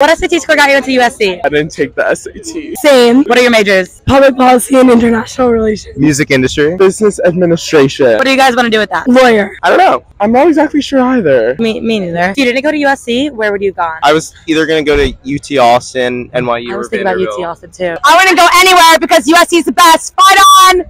What SAT score got you into USC? I didn't take the SAT. Same. What are your majors? Public policy and international relations. Music industry. Business administration. What do you guys want to do with that? Lawyer. I don't know. I'm not exactly sure either. Me, me neither. If you didn't go to USC, where would you have gone? I was either gonna go to UT Austin, NYU, I was thinking about UT Austin too. I wouldn't go anywhere because USC is the best. Fight on!